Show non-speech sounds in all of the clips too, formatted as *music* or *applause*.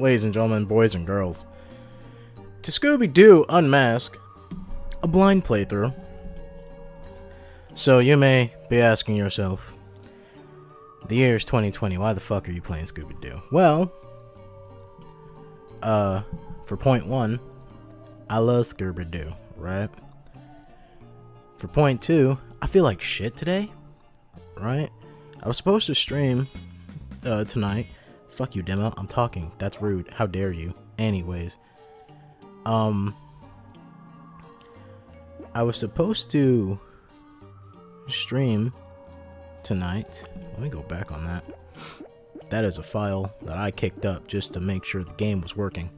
ladies and gentlemen, boys and girls, to Scooby Doo Unmask, a blind playthrough. So, you may be asking yourself, the year is 2020, why the fuck are you playing Scooby Doo? Well, uh, for point one, I love Scooby Doo, right? For point two, I feel like shit today, right? I was supposed to stream uh, tonight. Fuck you, demo. I'm talking. That's rude. How dare you? Anyways, um, I was supposed to stream tonight. Let me go back on that. That is a file that I kicked up just to make sure the game was working.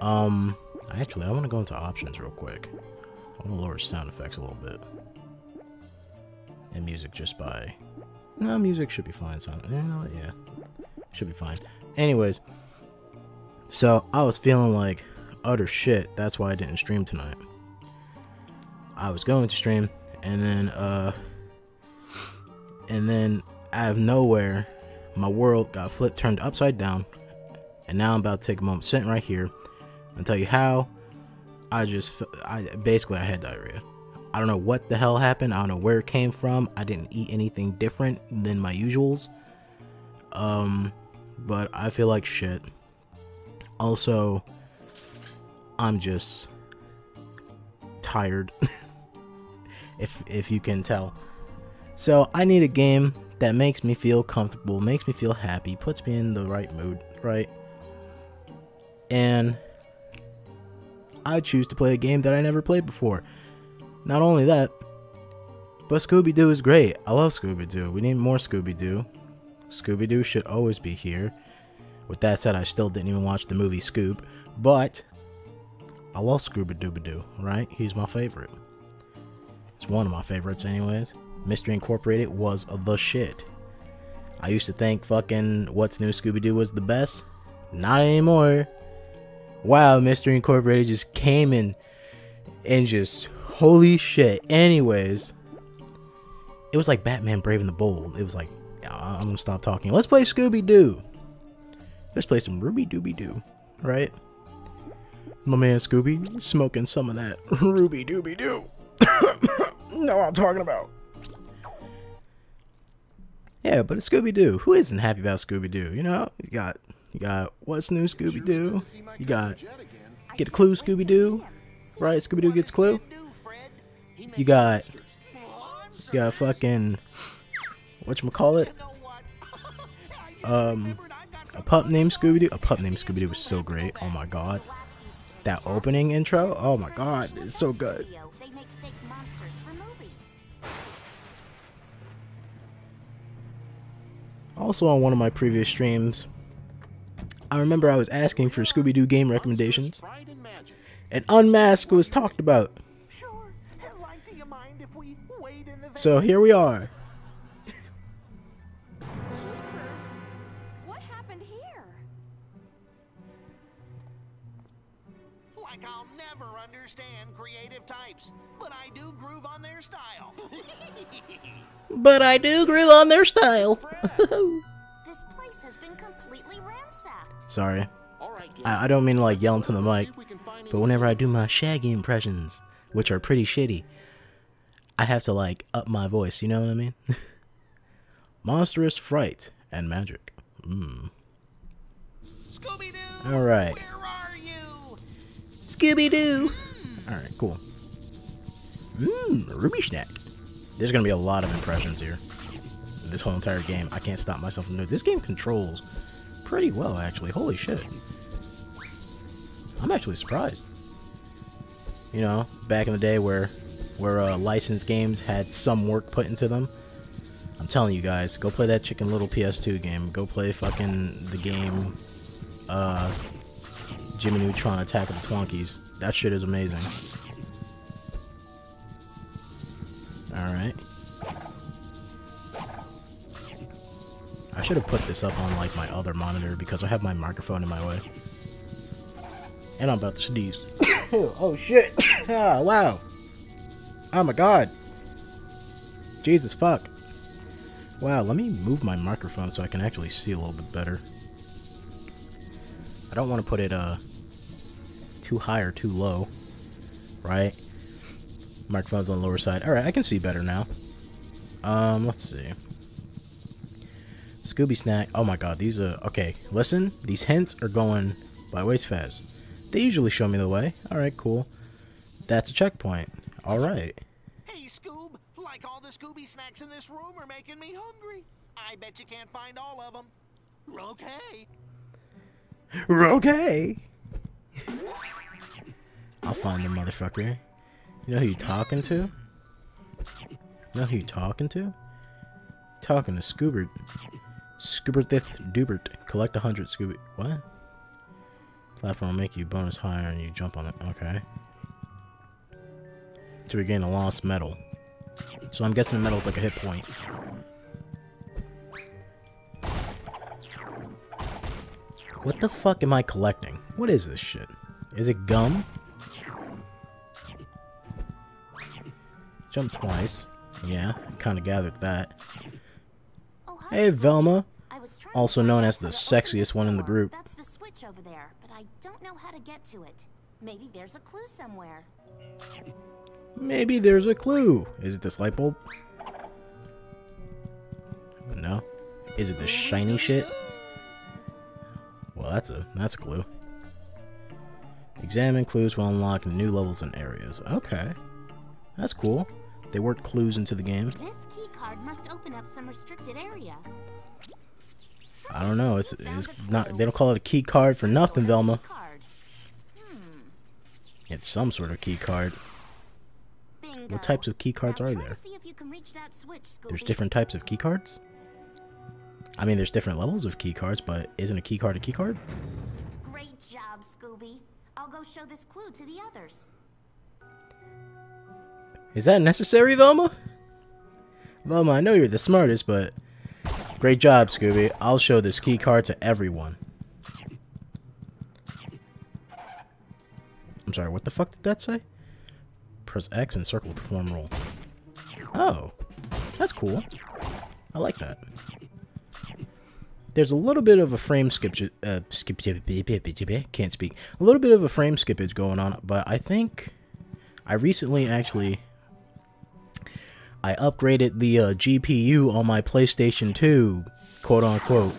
Um, actually, I want to go into options real quick. I want to lower sound effects a little bit. And music just by. No, music should be fine. Sound, you know, yeah, should be fine. Anyways, so I was feeling like utter shit. That's why I didn't stream tonight. I was going to stream, and then uh, and then out of nowhere, my world got flipped, turned upside down, and now I'm about to take a moment, sitting right here, and tell you how. I just, I basically I had diarrhea. I don't know what the hell happened. I don't know where it came from. I didn't eat anything different than my usuals. Um, but I feel like shit. Also, I'm just tired. *laughs* if if you can tell. So I need a game that makes me feel comfortable, makes me feel happy, puts me in the right mood, right? And I choose to play a game that I never played before. Not only that, but Scooby Doo is great. I love Scooby Doo. We need more Scooby Doo. Scooby Doo should always be here. With that said, I still didn't even watch the movie Scoob, but I love Scooby Dooby Doo, right? He's my favorite. It's one of my favorites, anyways. Mystery Incorporated was the shit. I used to think fucking What's New Scooby Doo was the best. Not anymore. Wow, Mystery Incorporated just came in and just holy shit. Anyways, it was like Batman Brave and the Bold. It was like, "Ah, I'm gonna stop talking. Let's play Scooby Doo. Let's play some Ruby Dooby Doo, right? My man Scooby smoking some of that *laughs* Ruby Dooby Doo. *coughs* know what I'm talking about. Yeah, but it's Scooby Doo. Who isn't happy about Scooby Doo? You know, you got you got what's new Scooby Doo. You got get a clue Scooby Doo, right? Scooby Doo gets clue. You got you got fucking what you call it? Um, a pup named Scooby Doo. A pup named Scooby Doo was so great. Oh my god, that opening intro. Oh my god, it's so good. They make fake monsters for movies. Also, on one of my previous streams, I remember I was asking for Scooby Doo game recommendations, and Unmask was talked about. Sure. And like, do you mind if we wait in the So here we are. But I do groove on their style. This place has been completely ransacked. Sorry. I, I don't mean to like yell into the mic, but whenever I do my Shaggy impressions, which are pretty shitty, I have to like up my voice, you know what I mean? *laughs* Monstrous Fright and Magic. Mm. Scooby Doo! All right. Where are you? Scooby Doo. All right, cool. Mmm, Ruby Snack. There's gonna be a lot of impressions here. This whole entire game, I can't stop myself from doing. This game controls pretty well, actually. Holy shit. I'm actually surprised. You know, back in the day where where uh, licensed games had some work put into them. I'm telling you guys, go play that Chicken Little PS2 game. Go play fucking the game uh, Jimmy Neutron Attack of the Twonkies. That shit is amazing. Alright. I should have put this up on like my other monitor because I have my microphone in my way. And I'm about to sneeze. *coughs* oh shit! *coughs* ah, wow. Oh my god. Jesus fuck. Wow, let me move my microphone so I can actually see a little bit better. I don't want to put it uh too high or too low, right? Microphone's on the lower side. All right, I can see better now. Um, let's see. Scooby Snack. Oh my god, these are okay. Listen, these hints are going by ways fast. They usually show me the way. All right, cool. That's a checkpoint. All right. Hey, Scoob! Like all the Scooby snacks in this room are making me hungry. I bet you can't find all of them. Okay. Okay. I'll find the motherfucker. You know who you talking to? You know who you talking to? Talking to Scoobert. Scoobertith Dubert. Collect a hundred Scooby. What? Platform will make you bonus higher and you jump on it. Okay. To regain a lost medal. So I'm guessing the medal's like a hit point. What the fuck am I collecting? What is this shit? Is it gum? Jump twice. Yeah, kind of gathered that. Oh, Hey, Velma. Also known as the how to open sexiest one in the group. That's the switch over there, but I don't know how to get to it. Maybe there's a clue somewhere. Maybe there's a clue. Is it this light bulb? No. Is it the shiny shit? Well, that's a that's a clue. Examine clues will unlock new levels and areas. Okay. That's cool. They worked clues into the game. This key card must open up some restricted area. I don't know. It's it's not. They don't call it a key card for nothing, Velma. Hmm. It's some sort of key card. What types of key cards are there? see if you can reach that switch, There's different types of key cards. I mean, there's different levels of key cards, but isn't a key card a key card? Great job, Scooby. I'll go show this clue to the others. Is that necessary, Velma? Velma, I know you're the smartest, but great job, Scooby. I'll show this key card to everyone. I'm sorry, what the fuck did that say? Press X and circle to perform roll. Oh, that's cool. I like that. There's a little bit of a frame skip, uh, skip, can't speak. A little bit of a frame skippage going on, but I think I recently actually I upgraded the uh, GPU on my PlayStation 2, quote unquote,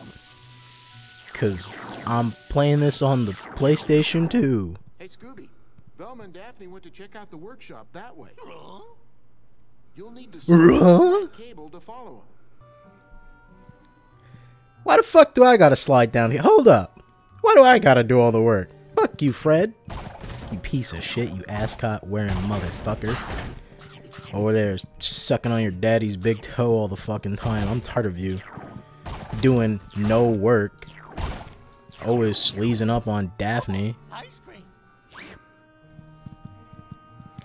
because I'm playing this on the PlayStation 2. Hey, Scooby. Velma and Daphne went to check out the workshop that way. You'll need to slide Huh? cable to follow them. Why the fuck do I gotta slide down here? Hold up. Why do I gotta do all the work? Fuck you, Fred. You piece of shit, you ascot wearing motherfucker. Over there sucking on your daddy's big toe all the fucking time. I'm tired of you. Doing no work. Always sleazing up on Daphne.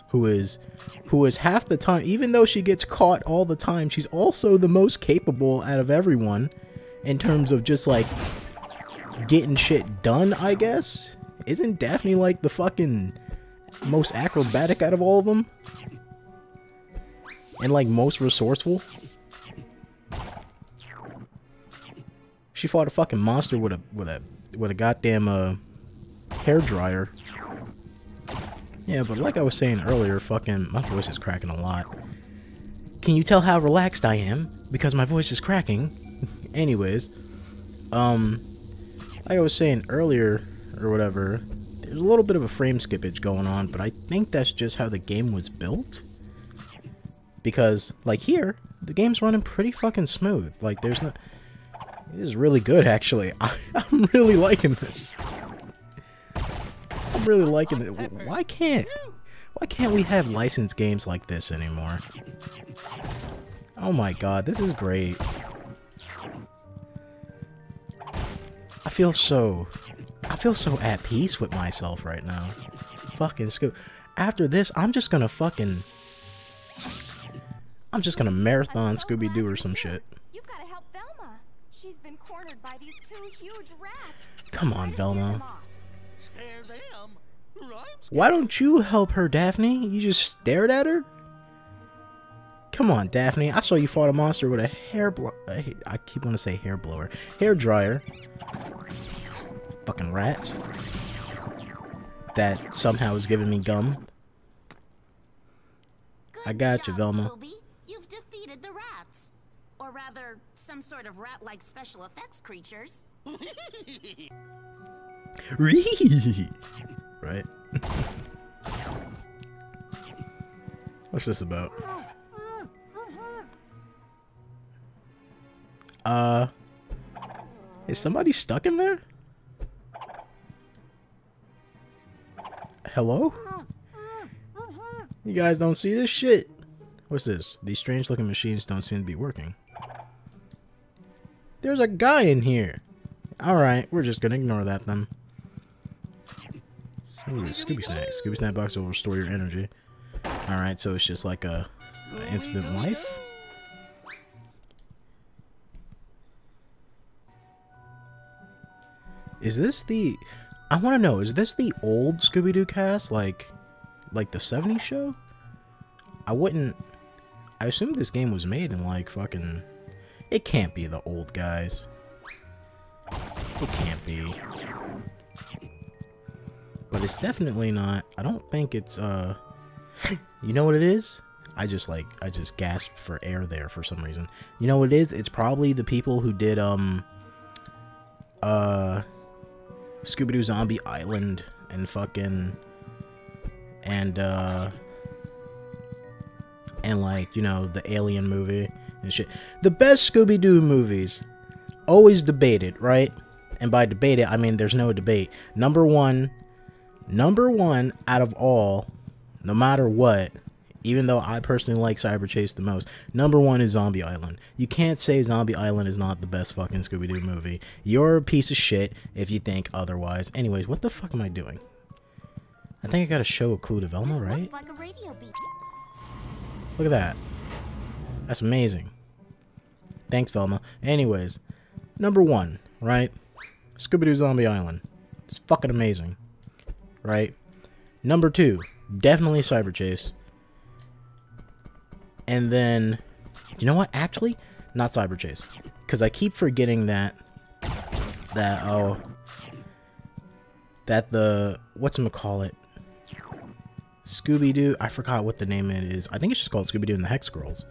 Who is who is half the time even though she gets caught all the time she's also the most capable out of everyone in terms of just like getting shit done i guess isn't daphne like the fucking most acrobatic out of all of them and like most resourceful she fought a fucking monster with a with a with a goddamn uh hair dryer yeah, but like I was saying earlier, fucking my voice is cracking a lot. Can you tell how relaxed I am? Because my voice is cracking. *laughs* Anyways, um, like I was saying earlier or whatever, there's a little bit of a frame skippage going on, but I think that's just how the game was built. Because, like here, the game's running pretty fucking smooth. Like, there's not. It is really good, actually. I, *laughs* I'm really liking this. I'm really liking it. Why can't, why can't we have licensed games like this anymore? Oh my god, this is great. I feel so, I feel so at peace with myself right now. Fucking Scoop. After this, I'm just gonna fucking, I'm just gonna marathon so Scooby Doo or some here. shit. You've got to help Velma. She's been cornered by these two huge rats. Come on, Velma. Scare them? Why don't you help her, Daphne? You just stared at her? Come on, Daphne. I saw you fought a monster with a hair blow. I I keep wanting to say hair blower. Hair dryer. Fucking rat. That somehow is giving me gum. Good I got you, Velma. Scooby. You've defeated the rats. Or rather, some sort of rat-like special effects creatures. *laughs* right? What's this about? Uh, is somebody stuck in there? Hello? You guys don't see this shit? What's this? These strange looking machines don't seem to be working. There's a guy in here. Alright, we're just gonna ignore that then. Ooh, Scooby Snack. Scooby Snack box will restore your energy. Alright, so it's just like a, a instant life? Is this the... I want to know, is this the old Scooby-Doo cast? Like, like the 70s show? I wouldn't... I assume this game was made in like fucking... It can't be the old guys. It can't be. But it's definitely not. I don't think it's uh You know what it is? I just like I just gasped for air there for some reason. You know what it is? It's probably the people who did um uh Scooby Doo Zombie Island and fucking and uh and like, you know, the Alien movie and shit. The best Scooby Doo movies always debated, right? And by debated, I mean there's no debate. Number one, number one out of all, no matter what, even though I personally like Cyber Chase the most, number one is Zombie Island. You can't say Zombie Island is not the best fucking Scooby Doo movie. You're a piece of shit if you think otherwise. Anyways, what the fuck am I doing? I think I gotta show a clue to Velma, right? like a radio beat. Look at that. That's amazing. Thanks, Velma. Anyways, number one, right? Scooby Doo Zombie Island. It's fucking amazing. Right? Number two, definitely Cyber Chase. And then, you know what? Actually, not Cyber Chase. Because I keep forgetting that, that, oh, that the, what's-em-call it? Scooby Doo. I forgot what the name it is. I think it's just called Scooby Doo and the Hex Girls.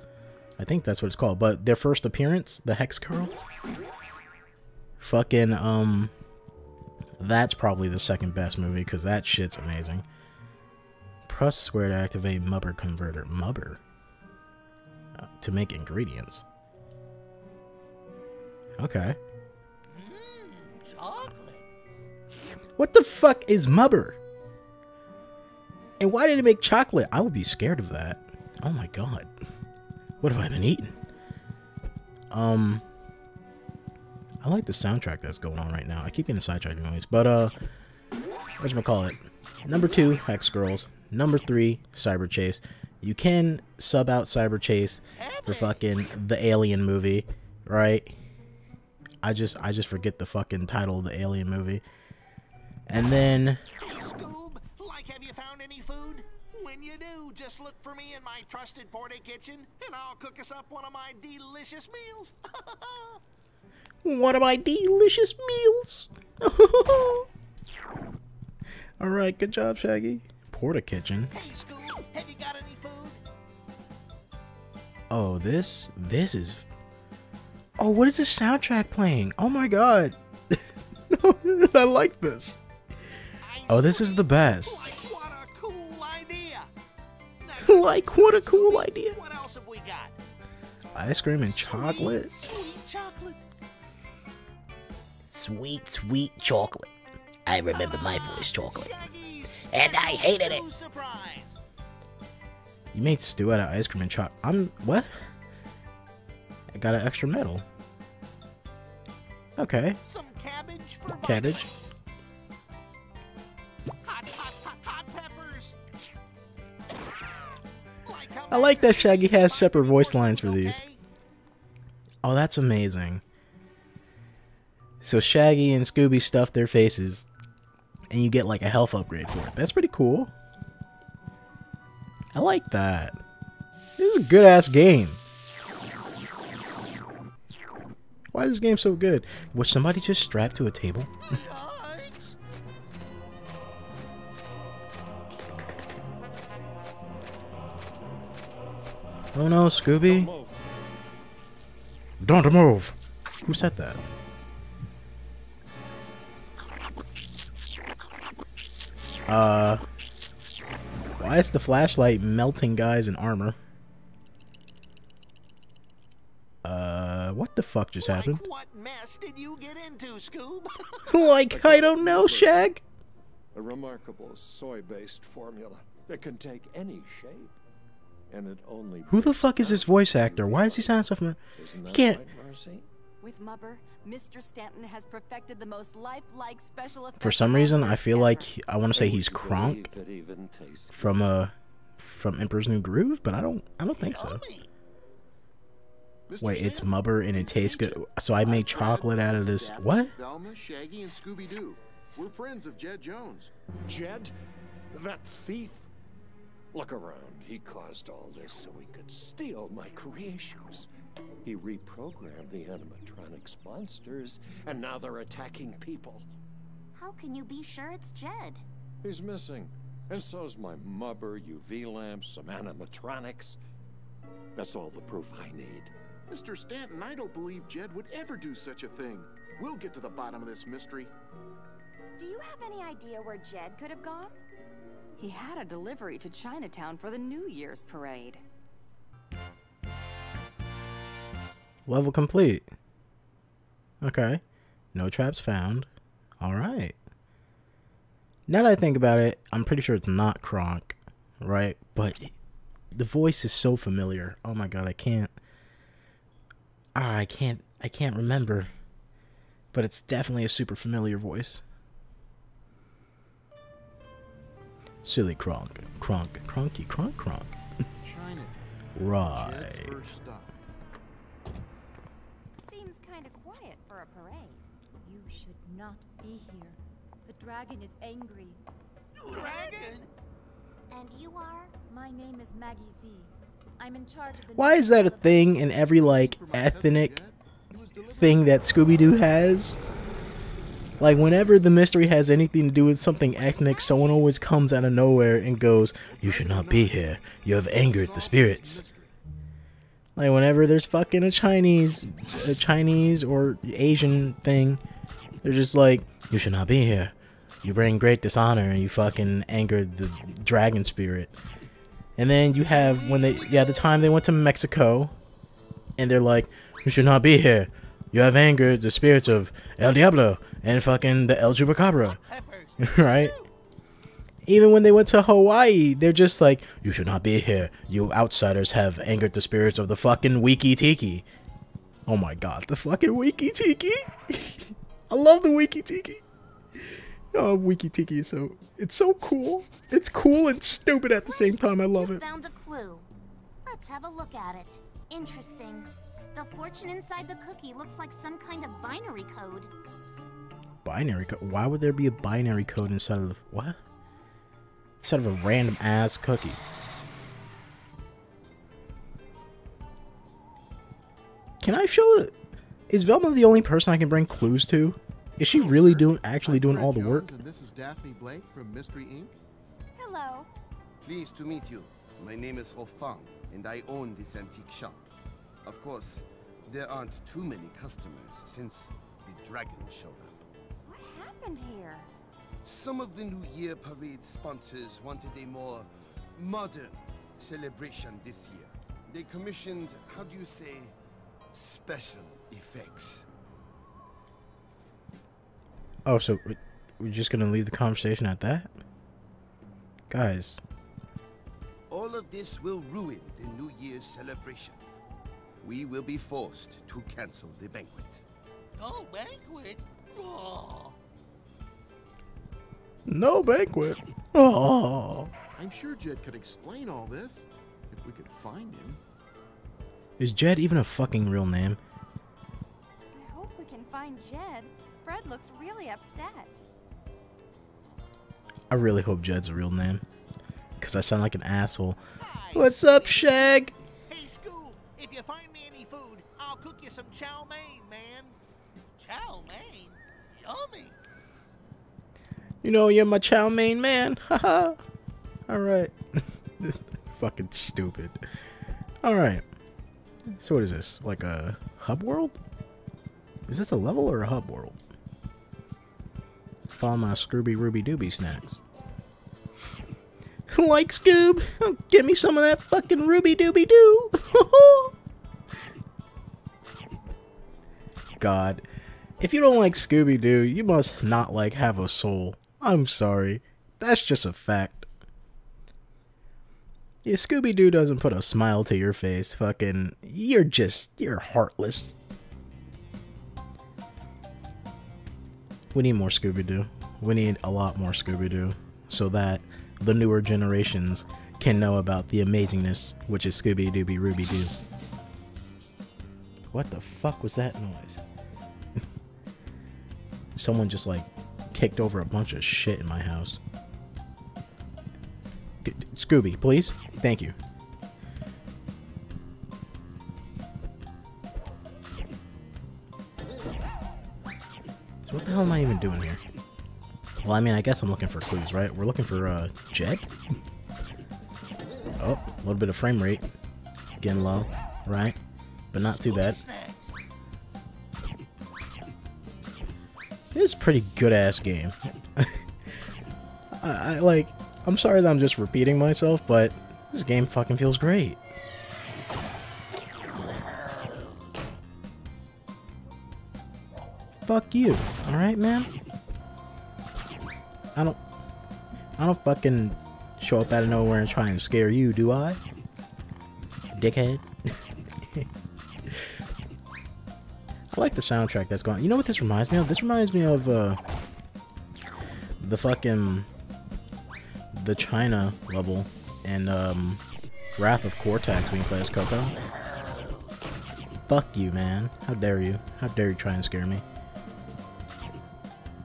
I think that's what it's called. But their first appearance, the Hex Girls, fucking um, that's probably the second best movie because that shit's amazing. Press square to activate Mubber converter. Mubber uh, to make ingredients. Okay. Chocolate. What the fuck is Mubber? And why did it make chocolate? I would be scared of that. Oh my god. What have I been eating? Um I like the soundtrack that's going on right now. I keep getting sidetracked anyways. But uh what's gonna call it? Number two, Hex Girls. Number three, Cyber Chase. You can sub out Cyber Chase for fucking the Alien movie, right? I just I just forget the fucking title of the Alien movie. And then just look for me in my trusted Porta kitchen, and I'll cook us up one of my delicious meals. *laughs* one of my delicious meals. *laughs* All right, good job, Shaggy. Porta kitchen. hey, Scoob, have you got any food? Oh, this this is Oh, what is this soundtrack playing? Oh my god. *laughs* I like this. Oh, this is the best. *laughs* like, what a cool idea. what else have we got? Ice cream and chocolate. Sweet chocolate. Sweet, sweet chocolate. I remember my ah, voice chocolate. And I hated it. Surprise. You made stew out of ice cream and chocolate. I'm what? I got an extra medal. Okay, Some cabbage for cabbage. I like that. Shaggy has separate voice lines for these. Oh, that's amazing. So Shaggy and Scooby stuff their faces, and you get like a health upgrade for it. That's pretty cool. I like that. This is a good ass game. Why is this game so good? Was somebody just strapped to a table? *laughs* Oh no, Scooby. Don't move. Who said that? Uh, why is the flashlight melting guys in armor? Uh, what the fuck just happened? Like what mess did you get into, Scoob? *laughs* like, I don't know, Shag. A remarkable soy-based formula that can take any shape. And it only Who the fuck is this voice actor? Why does he sound so realize. familiar? He can't. With Mubber, Mr. Stanton has perfected the most lifelike special effects. For some reason, I feel like he- I want to say he's would Kronk believe it even tastes from uh from Emperor's New Groove, but I don't I don't think so. Mr. Wait, it's Stanton, Mubber and it tastes good. So I made chocolate out of this. Daphne, What? Velma, Shaggy, and Scooby Doo. We're friends of Jed Jones. Jed? That thief? Look around. He caused all this so he could steal my creations. He reprogrammed the animatronics monsters, and now they're attacking people. How can you be sure it's Jed? He's missing. And so's my mubber, UV lamps, some animatronics. That's all the proof I need. Mr. Stanton, I don't believe Jed would ever do such a thing. We'll get to the bottom of this mystery. Do you have any idea where Jed could have gone? He had a delivery to Chinatown for the New Year's parade. Level complete. Okay. No traps found. Alright. Now that I think about it, I'm pretty sure it's not Kronk, right? But the voice is so familiar. Oh my god, I can't. Ah, I can't. I can't remember. But it's definitely a super familiar voice. Silly Kronk. Kronk. Kronky. Kronk. Kronk. *laughs* Right. Jed's first stop. Seems kind of quiet for a parade. You should not be here. The dragon is angry. Dragon? And you are? My name is Maggie Z. I'm in charge of the. Why is that a thing in every like For my cousin ethnic Jed, he was delivering thing that Scooby Doo has? Like whenever the mystery has anything to do with something ethnic, someone always comes out of nowhere and goes, "You should not be here. You have angered the spirits." Like whenever there's fucking a Chinese, a Chinese or Asian thing, they're just like, "You should not be here. You bring great dishonor and you fucking angered the dragon spirit." And then you have when they yeah the time they went to Mexico, and they're like, "You should not be here. You have angered the spirits of El Diablo and fucking the El Chupacabra." Peppers. *laughs* right? Even when they went to Hawaii, they're just like, "You should not be here. You outsiders have angered the spirits of the fucking Wiki Tiki." Oh my god, the fucking Wiki Tiki! *laughs* I love the Wiki Tiki. Oh, Wiki Tiki is so it's so cool. It's cool and stupid at the same time. I love You it. found a clue. Let's have a look at it. Interesting. The fortune inside the cookie looks like some kind of binary code. Binary code. Why would there be a binary code inside of the what? Instead of a random ass cookie. Can I show it? Is Velma the only person I can bring clues to? Is she really doing actually doing all the work? This is Daphne Blake from Mystery Inc. Hello. Pleased to meet you. My name is Hofang, and I own this antique shop. Of course, There aren't too many customers since the dragon showed up. What happened here? Some of the New Year parade sponsors wanted a more modern celebration this year. They commissioned, how do you say, special effects. Oh, so we- we're just gonna leave the conversation at that? Guys, All of this will ruin the New Year's celebration. We will be forced to cancel the banquet. No banquet? Oh. no banquet. Oh. I'm sure Jed could explain all this if we could find him. Is Jed even a fucking real name? I hope we can find Jed. Fred looks really upset. I really hope Jed's a real name. Because I sound like an asshole. What's up, Shag? Hey, Scoob, if you find cook you some chow mein, man. Chow mein? Yummy. You know you're my chow mein man. *laughs* Haha. Alright. *laughs* Fucking stupid. Alright. So what is this? Like a hub world? Is this a level or a hub world? Follow my Scooby Ruby Dooby snacks. *laughs* like Scoob, give me some of that fucking Ruby Dooby Doo. God, if you don't like Scooby Doo, you must not like have a soul. I'm sorry. That's just a fact. If Scooby Doo doesn't put a smile to your face, fucking, you're just, you're heartless. We need more Scooby Doo. We need a lot more Scooby Doo so that the newer generations can know about the amazingness which is Scooby Dooby Ruby Doo. What the fuck was that noise? Someone just like kicked over a bunch of shit in my house. Scooby, please. Thank you. So what the hell am I even doing here? Well, I mean, I guess I'm looking for clues, right? We're looking for uh, Jed. Oh, a little bit of frame rate, getting low, right? But not too bad. It's pretty good ass game. *laughs* I, I like. I'm sorry that I'm just repeating myself, but this game fucking feels great. Fuck you, alright, man? I don't. I don't fucking show up out of nowhere and try and scare you, do I? Dickhead. Like the soundtrack that's going. You know what this reminds me of? This reminds me of uh, the fucking the China level and um, Wrath of Cortex when you play as Coco. Fuck you, man! How dare you? How dare you try and scare me?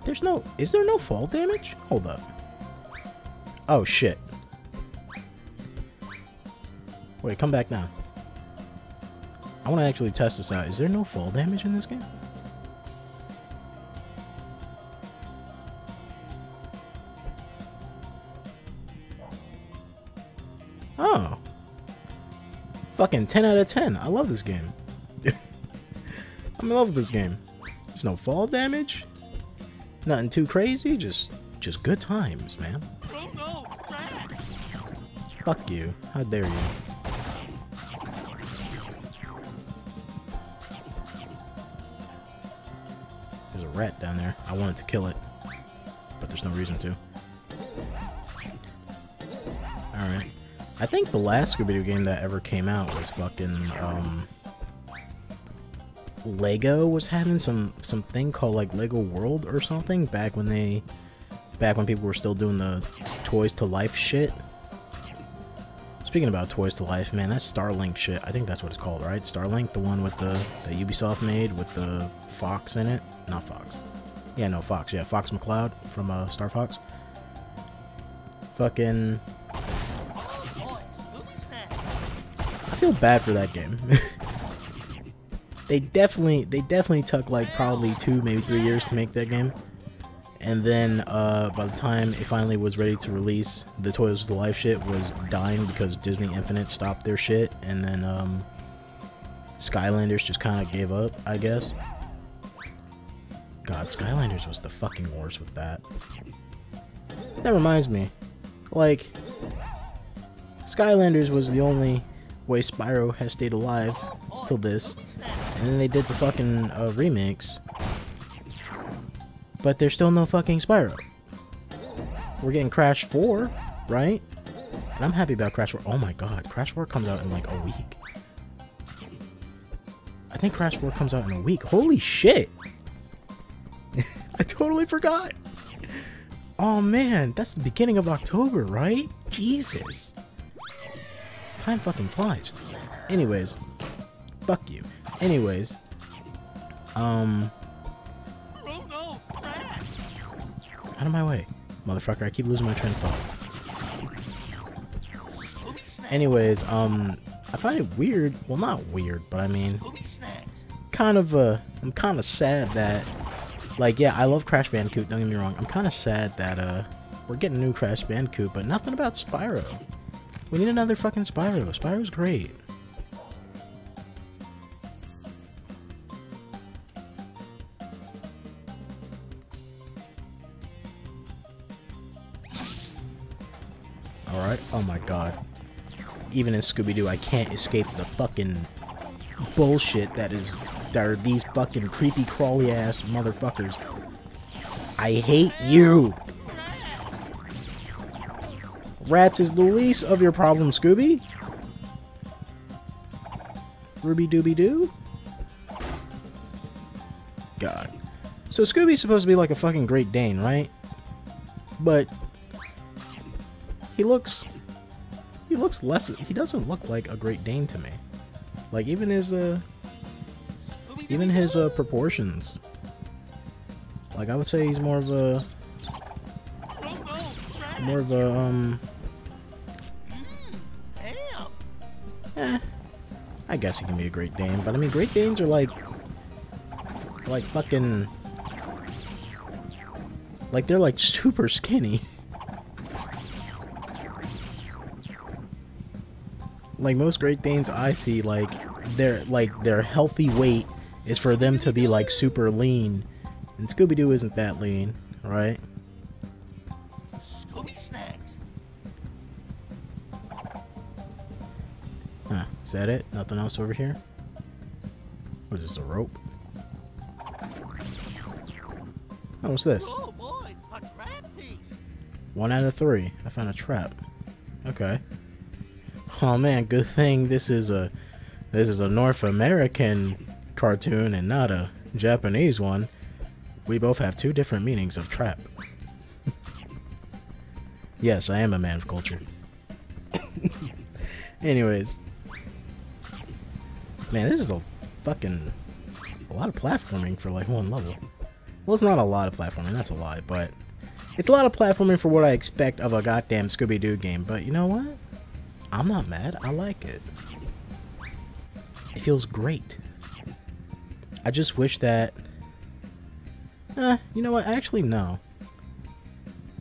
There's no. Is there no fall damage? Hold up. Oh shit. Wait, come back now. I want to actually test this out. Is there no fall damage in this game? Oh. Fucking 10 out of 10. I love this game. *laughs* I'm in love with this game. There's no fall damage. Nothing too crazy. Just just good times, man. Oh no. Fuck you. How dare you? Rat down there. I wanted to kill it, but there's no reason to. Alright. I think the last Scooby-Doo game that ever came out was fucking, um... Lego was having some some thing called like Lego World or something back when they back when people were still doing the toys to life shit. Speaking about toys to life, man, that's Starlink shit. I think that's what it's called, right? Starlink, the one with the that Ubisoft made with the fox in it. Not Fox. Yeah, no Fox. Yeah, Fox McCloud from uh, Star Fox. Fucking. I feel bad for that game. *laughs* they definitely, they definitely took like probably two, maybe three years to make that game. And then uh, by the time it finally was ready to release, the Toys to Life shit was dying because Disney Infinite stopped their shit, and then um, Skylanders just kind of gave up, I guess. God, Skylanders was the fucking worst with that. That reminds me, like, Skylanders was the only way Spyro has stayed alive till this, and then they did the fucking uh, remix, but there's still no fucking Spyro. We're getting Crash 4, right? And I'm happy about Crash 4. Oh my god, Crash 4 comes out in like a week. I think Crash 4 comes out in a week. Holy shit! *laughs* I totally forgot. Oh man, that's the beginning of October, right? Jesus. Time fucking flies. Anyways, fuck you. Anyways, um, out of my way, motherfucker. I keep losing my train of thought. Anyways, um, I find it weird. Well, not weird, but I mean, kind of, uh, I'm kind of sad that like, yeah, I love Crash Bandicoot, don't get me wrong. I'm kind of sad that, uh, we're getting new Crash Bandicoot, but nothing about Spyro. We need another fucking Spyro. Spyro's great. Alright, oh my god. Even in Scooby-Doo, I can't escape the fucking bullshit that is that are these fucking creepy crawly ass motherfuckers. I hate you. Rats is the least of your problem, Scooby. Ruby Dooby Doo? God. So Scooby's supposed to be like a fucking Great Dane, right? But he looks he looks less he doesn't look like a Great Dane to me. Like even his uh even his uh, proportions. Like I would say he's more of a more of a um eh, I guess he can be a Great Dane, but I mean Great Danes are like like fucking like they're like super skinny. like most Great Danes I see like they're like their healthy weight is for them to be like super lean. And Scooby-Doo isn't that lean, right? Scooby snacks. Huh, is that it? Nothing else over here? What is this, a rope? Oh, what's this? Oh boy, a trap piece. One out of three. I found a trap. Okay. Oh man, good thing this is a this is a North American cartoon and not a Japanese one. We both have two different meanings of trap. *laughs* yes, I am a man of culture. *coughs* Anyways. Man, this is a fucking a lot of platforming for like one level. Well, it's not a lot of platforming, that's a lie, but it's a lot of platforming for what I expect of a goddamn Scooby-Doo game, but you know what? I'm not mad. I like it. It feels great. I just wish that... Eh, you know what? I actually, no.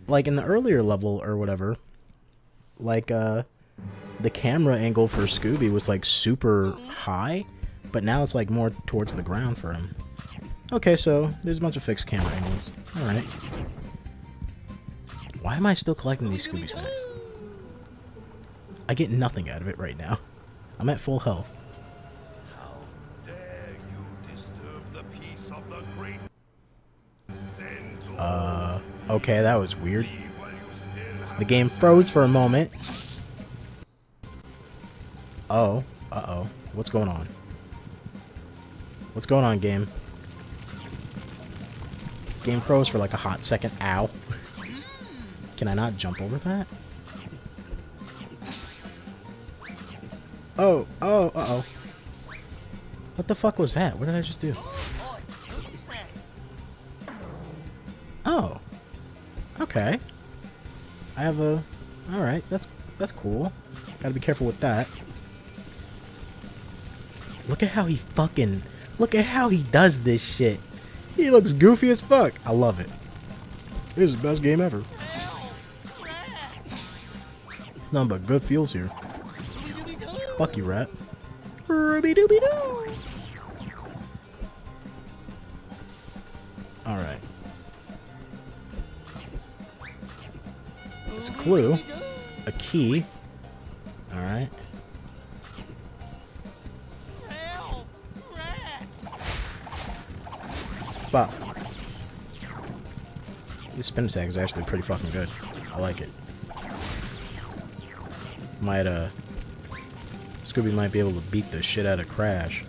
Like, in the earlier level or whatever, like, uh, the camera angle for Scooby was, like, super high, but now it's, like, more towards the ground for him. Okay, so there's a bunch of fixed camera angles. Alright. Why am I still collecting these Scooby snacks? I get nothing out of it right now. I'm at full health. Uh, okay, that was weird. The game froze for a moment. Oh, uh-oh. What's going on? What's going on, game? Game froze for like a hot second. Ow. *laughs* Can I not jump over that? Oh, oh, uh-oh. What the fuck was that? What did I just do? Okay. I have a... Alright, that's that's cool. Gotta be careful with that. Look at how he fucking... Look at how he does this shit. He looks goofy as fuck. I love it. This is the best game ever. It's Nothing but good feels here. Fuck you, rat. Ruby dooby doo. It's a clue. A key. All right. But this spin attack is actually pretty fucking good. I like it. Might uh Scooby might be able to beat the shit out of Crash.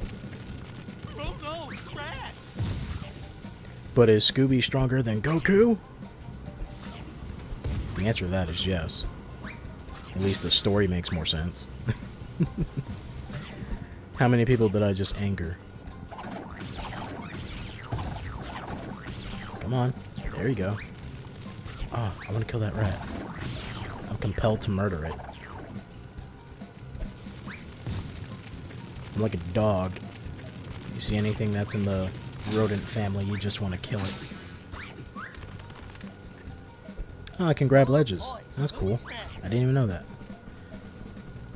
But is Scooby stronger than Goku? The answer to that is yes. At least the story makes more sense. *laughs* How many people did I just anger? Come on. There you go. Ah, I want to kill that rat. I'm compelled to murder it. I'm like a dog. You see anything that's in the rodent family, you just want to kill it. Oh, I can grab ledges. That's cool. I didn't even know that.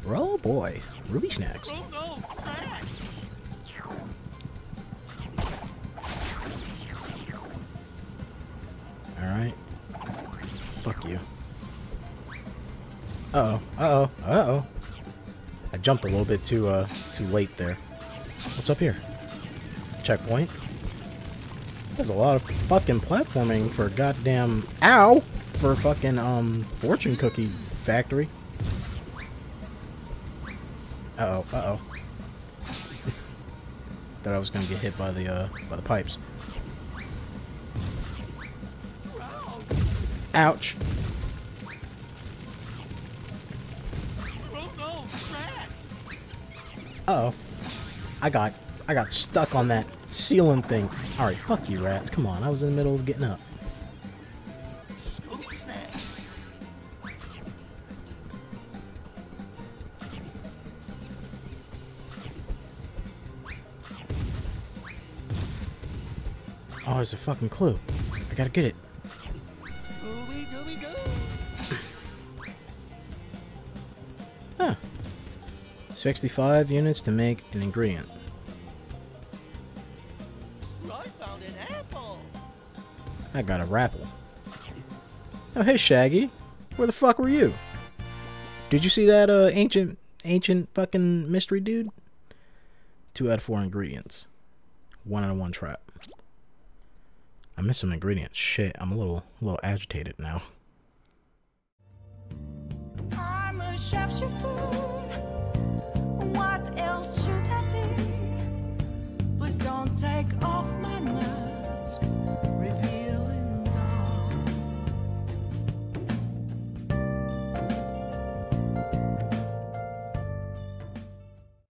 Oh boy, ruby snacks. Alright. Fuck you. Uh-oh. Uh-oh. Uh-oh. I jumped a little bit too, uh, too late there. What's up here? Checkpoint? There's a lot of fucking platforming for goddamn... Ow! For a fucking, um, fortune cookie factory. Uh-oh. Uh-oh. *laughs* Thought I was gonna get hit by the, uh, by the pipes. Ouch. Uh oh. I got I got stuck on that ceiling thing. Alright, fuck you rats. Come on, I was in the middle of getting up. Oh, there's a fucking clue. I gotta get it. Huh. 65 units to make an ingredient. I found an apple. I got a rapple. Oh, hey, Shaggy. Where the fuck were you? Did you see that uh, ancient, ancient fucking mystery dude? Two out of four ingredients. One out of one trap. I missed some ingredients. Shit, I'm a little, a little agitated now. I'm a shapeshifter. What else should I be? Please don't take